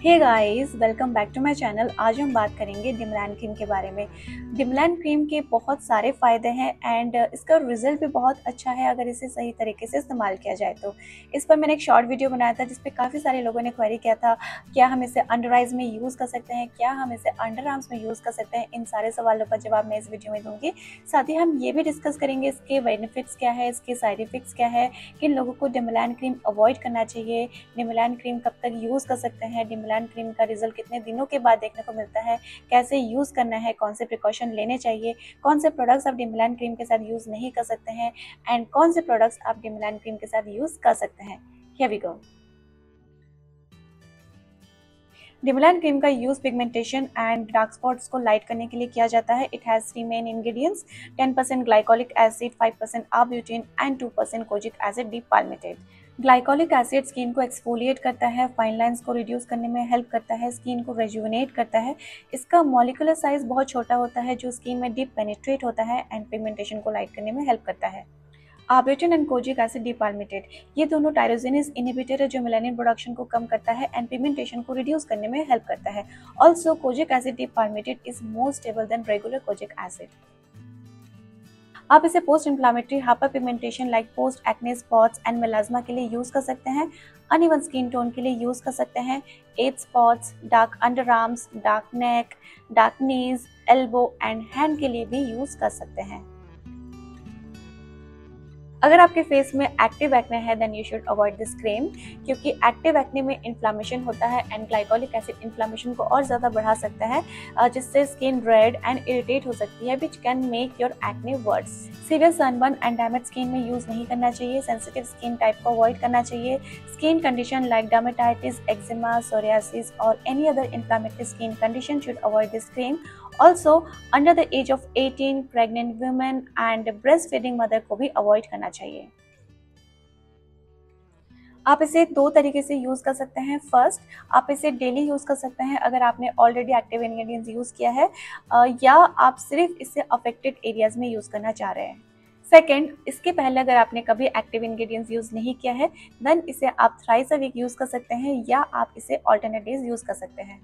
Hey guys welcome back to my channel आज हम बात करेंगे डिमलैन क्रीम के बारे में। डिमलैन क्रीम के बहुत सारे फ़ायदे हैं एंड इसका रिज़ल्ट भी बहुत अच्छा है अगर इसे सही तरीके से इस्तेमाल किया जाए तो। इस पर मैंने एक शॉर्ट वीडियो बनाया था जिसपे काफ़ी सारे लोगों ने क्वेरी किया था, क्या हम इसे अंडर आइज़ में यूज़ कर सकते हैं, क्या हम इसे अंडर आर्म्स में यूज़ कर सकते हैं, इन सारे सवालों का जवाब मैं इस वीडियो में दूँगी। साथ ही हम ये भी डिस्कस करेंगे इसके बेनिफिट्स क्या है, इसके साइड इफ़ेक्ट्स क्या है, किन लोगों को डिमलैन क्रीम अवॉइड करना चाहिए डिमलैन क्रीम कब तक यूज़ कर सकते हैं डिमलैन क्रीम का रिज़ल्ट कितने दिनों के बाद देखने को मिलता है? कैसे यूज़ करना है? कौन से प्रिकॉशन लेने चाहिए? कौन से प्रोडक्ट्स आप डिमलैन क्रीम के साथ यूज़ नहीं कर सकते हैं? एंड कौन से प्रोडक्ट्स आप डिमलैन क्रीम के साथ यूज़ कर सकते हैं? Here we go Demelan cream का use pigmentation and dark spots को लाइट करने के लिए किया जाता है। It has three main ingredients 10% glycolic acid 5% percent arbutin and 2% kojic acid dipalmitate glycolic acid skin को एक्सफोलिएट करता है फाइन लाइंस को रिड्यूस करने में हेल्प करता है स्किन को रेजुवनेट करता है। इसका मॉलिकुलर साइज़ बहुत छोटा होता है, जो स्किन में डीप पेनिट्रेट होता है एंड पिगमेंटेशन को लाइट करने में हेल्प करता है। Arbutin and kojic acid dipalmitate ये दोनों टायरोजिनिस इनिबिटर है, जो मेलानिन प्रोडक्शन को कम करता है एंड पिगमेंटेशन को रिड्यूस करने में हेल्प करता है। Also kojic acid dipalmitate is more stable than regular kojic acid आप इसे post inflammatory hyper pigmentation like post acne spots and melasma के लिए यूज़ कर सकते हैं अनइवन स्किन टोन के लिए यूज़ कर सकते हैं age spots dark under arms dark neck dark knees elbow and hand के लिए भी यूज़ कर सकते हैं। अगर आपके फेस में एक्टिव एक्ने है then you should avoid this cream क्योंकि एक्टिव एक्ने में इन्फ्लामेशन होता है एंड ग्लाइकोलिक एसिड इन्फ्लामेशन को और ज़्यादा बढ़ा सकता है जिससे स्किन रेड एंड इरिटेट हो सकती है which can make your acne worse severe sunburn and damage skin में यूज़ नहीं करना चाहिए सेंसिटिव स्किन टाइप को अवॉइड करना चाहिए. Skin condition like dermatitis eczema psoriasis और any other inflammatory skin condition should avoid this cream also under the age of 18 pregnant women and breast feeding mother को भी avoid करना चाहिए। आप इसे दो तरीके से यूज़ कर सकते हैं। फ़र्स्ट आप इसे डेली यूज़ कर सकते हैं अगर आपने ऑलरेडी एक्टिव इंग्रेडिएंट्स यूज़ किया है या आप सिर्फ़ इसे अफेक्टेड एरियाज़ में यूज़ करना चाह रहे हैं। सेकेंड इसके पहले अगर आपने कभी एक्टिव इंग्रेडिएंट्स यूज़ नहीं किया है देन इसे आप थ्राइस अ वीक यूज़ कर सकते हैं या आप इसे ऑल्टरनेट डेज़ यूज़ कर सकते हैं।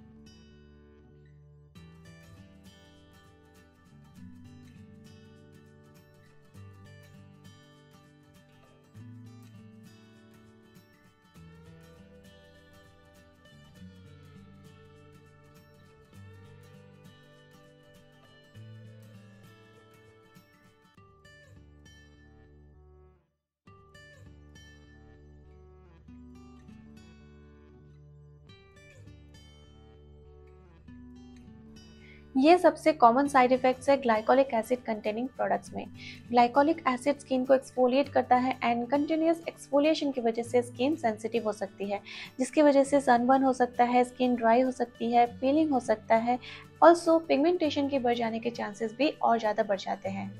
ये सबसे कॉमन साइड इफेक्ट्स है ग्लाइकोलिक एसिड कंटेनिंग प्रोडक्ट्स में। ग्लाइकोलिक एसिड स्किन को एक्सफोलिएट करता है एंड कंटिन्यूस एक्सफोलिएशन की वजह से स्किन सेंसिटिव हो सकती है, जिसकी वजह से सनबर्न हो सकता है स्किन ड्राई हो सकती है पीलिंग हो सकता है। ऑल्सो पिगमेंटेशन के बढ़ जाने के चांसेस भी और ज़्यादा बढ़ जाते हैं।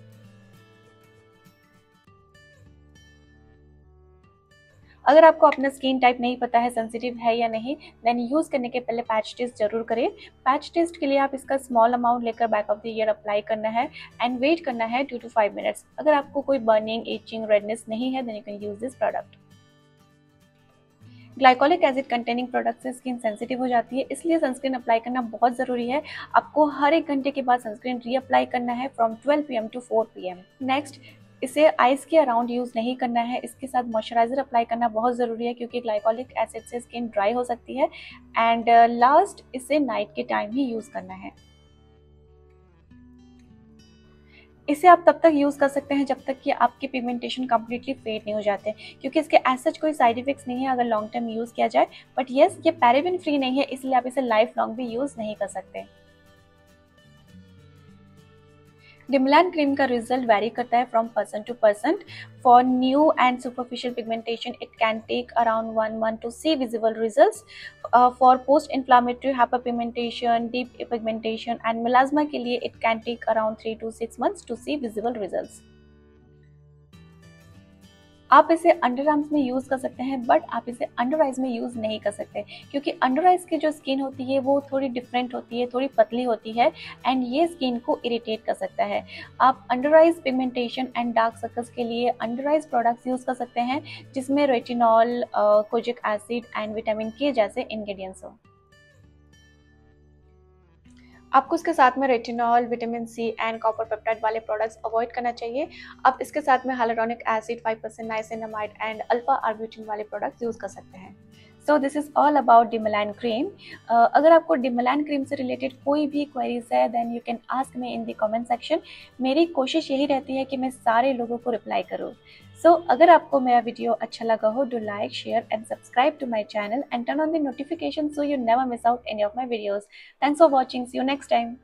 अगर आपको अपना स्किन टाइप नहीं पता है सेंसिटिव है या नहीं देन यूज़ करने के पहले पैच टेस्ट ज़रूर करें। पैच टेस्ट के लिए आप इसका स्मॉल अमाउंट लेकर back of the ear apply करना है एंड वेट करना है टू टू फाइव मिनट्स अगर आपको कोई बर्निंग एचिंग रेडनेस नहीं है then you can use this product glycolic acid containing product से स्किन सेंसिटिव हो जाती है, इसलिए सनस्क्रीन अप्लाई करना बहुत ज़रूरी है। आपको हर एक घंटे के बाद सनस्क्रीन रीअप्लाई करना है from 12 PM to 4 PM next इसे आइस के अराउंड यूज़ नहीं करना है। इसके साथ मॉइस्चराइज़र अप्लाई करना बहुत ज़रूरी है क्योंकि ग्लाइकोलिक एसिड से स्किन ड्राई हो सकती है। एंड लास्ट uh, इसे नाइट के टाइम ही यूज़ करना है। इसे आप तब तक यूज़ कर सकते हैं जब तक कि आपकी पिगमेंटेशन कम्प्लीटली फेड नहीं हो जाते। क्योंकि इसके एज कोई साइड इफेक्ट्स नहीं है अगर लॉन्ग टर्म यूज़ किया जाए। बट येस ये पैराबिन फ्री नहीं है इसलिए आप इसे लाइफ लॉन्ग भी यूज़ नहीं कर सकते। डिमलैन क्रीम का रिज़ल्ट वेरी करता है from person to person for new and superficial pigmentation it can take around one month to see visible result for post inflammatory hyper pigmentation deep pigmentation and melasma के लिए it can take around three to six months to see visible result आप इसे under arms में use कर सकते हैं but आप इसे अंडर आइज़ में यूज़ नहीं कर सकते, क्योंकि अंडर आइज़ की जो स्किन होती है, वो थोड़ी डिफरेंट होती है, थोड़ी पतली होती है एंड ये स्किन को इरिटेट कर सकता है। आप under eyes pigmentation and dark circles के लिए अंडर आइज़ प्रोडक्ट्स यूज़ कर सकते हैं, जिसमें retinol kojic acid and vitamin K जैसे इन्ग्रीडियंट्स हो। आपको इसके साथ में retinol vitamin C and copper peptide वाले प्रोडक्ट्स अवॉइड करना चाहिए। आप इसके साथ में hyaluronic acid 5% percent niacinamide and alpha arbutin वाले प्रोडक्ट्स यूज़ कर सकते हैं। So this is all about Demelan cream अगर आपको डिमलैन क्रीम से रिलेटेड कोई भी क्वेरीज है then you can ask me in the comment section मेरी कोशिश यही रहती है कि मैं सारे लोगों को रिप्लाई करूँ। सो so, अगर आपको मेरा वीडियो अच्छा लगा हो do like share and subscribe to my channel and turn on the notification so you never miss out any of my videos thanks for watching you next time